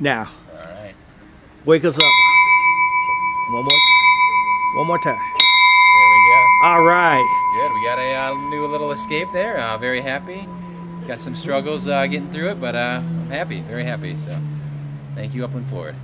Now, All right. wake us up. One more. One more time. There we go. All right. Good. We got a uh, new little escape there. Uh, very happy. Got some struggles uh, getting through it, but uh, I'm happy. Very happy. So, thank you, Upland Ford.